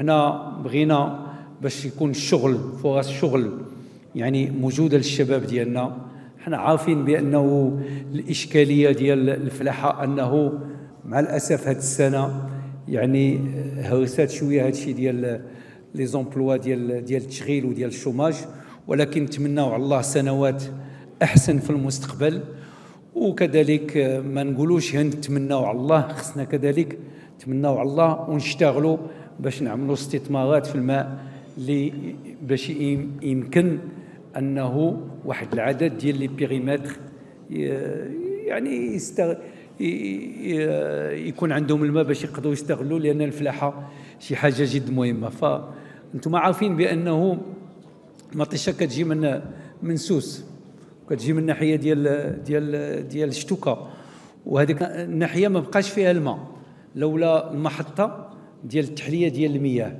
حنا بغينا باش يكون الشغل فرص شغل يعني موجودة للشباب ديالنا. حنا عارفين بأنه الإشكالية ديال الفلاحة أنه مع الأسف هذه السنة يعني هرسات شوية هذا الشيء ديال لي زومبلوا ديال ديال التشغيل وديال الشوماج. ولكن نتمناو على الله سنوات أحسن في المستقبل. وكذلك ما نقولوش نتمناو على الله خصنا كذلك نتمناو على الله ونشتغلوا باش نعملوا استثمارات في الماء اللي باش يمكن أنه واحد العدد ديال لي بيريمتر يعني يستغ... يكون عندهم الماء باش يقدروا يستغلوا لأن الفلاحة شي حاجة جد مهمة. فانتم عارفين بأنه مطيشه كتجي من من سوس كتجي من الناحيه ديال ديال ديال شتوكا وهذيك الناحية ما بقاش فيها الماء لولا المحطة ديال التحلية ديال المياه.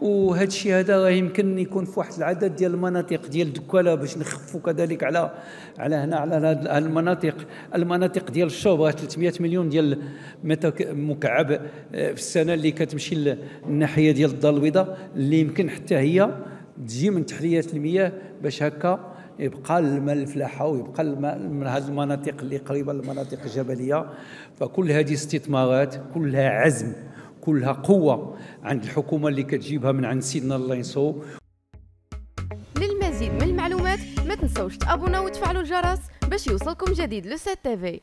وهذا الشيء هذا راه يمكن يكون في واحد العدد ديال المناطق ديال دكاله باش نخفوا كذلك على على هنا على هذه المناطق. المناطق ديال الشرب راه 300 مليون ديال متر مكعب آه، في السنة اللي كتمشي للناحيه ديال الدار البيضاء اللي يمكن حتى هي تجي من تحلية المياه باش هكا يبقى الماء الفلاحة ويبقى الماء من هذه المناطق اللي قريبة للمناطق الجبلية. فكل هذه استثمارات كلها عزم. كلها قوة عند الحكومة اللي كتجيبها من عند سيدنا الله ينصرو للمزيد من المعلومات ما تنسوش تابونا وتفعلوا الجرس باش يوصلكم جديد لو سات تيفي.